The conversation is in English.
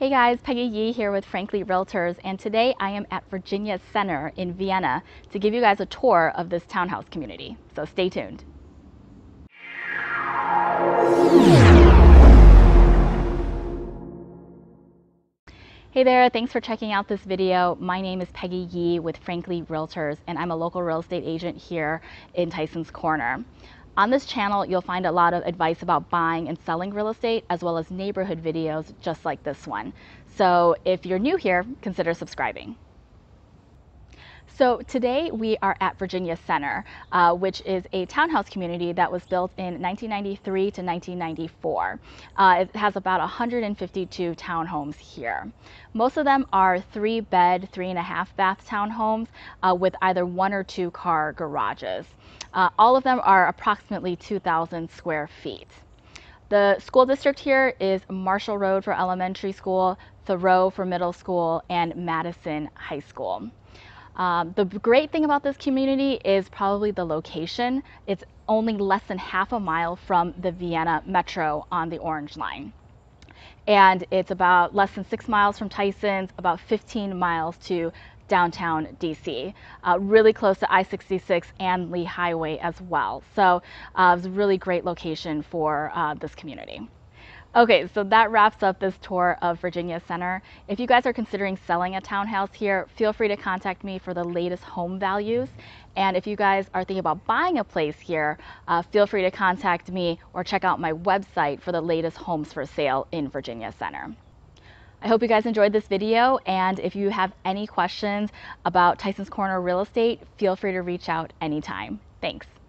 Hey guys, Peggy Yee here with Frankly Realtors, and today I am at Virginia Center in Vienna to give you guys a tour of this townhouse community. So stay tuned. Hey there, thanks for checking out this video. My name is Peggy Yee with Frankly Realtors, and I'm a local real estate agent here in Tyson's Corner. On this channel, you'll find a lot of advice about buying and selling real estate, as well as neighborhood videos just like this one. So if you're new here, consider subscribing. So today we are at Virginia Center, uh, which is a townhouse community that was built in 1993 to 1994. Uh, it has about 152 townhomes here. Most of them are three bed, three and a half bath townhomes uh, with either one or two car garages. Uh, all of them are approximately 2,000 square feet. The school district here is Marshall Road for elementary school, Thoreau for middle school, and Madison High School. Um, the great thing about this community is probably the location. It's only less than half a mile from the Vienna Metro on the Orange Line. And it's about less than six miles from Tyson's, about 15 miles to downtown DC, uh, really close to I-66 and Lee Highway as well. So uh, it's a really great location for uh, this community. Okay, so that wraps up this tour of Virginia Center. If you guys are considering selling a townhouse here, feel free to contact me for the latest home values. And if you guys are thinking about buying a place here, uh, feel free to contact me or check out my website for the latest homes for sale in Virginia Center. I hope you guys enjoyed this video and if you have any questions about Tyson's Corner real estate, feel free to reach out anytime. Thanks.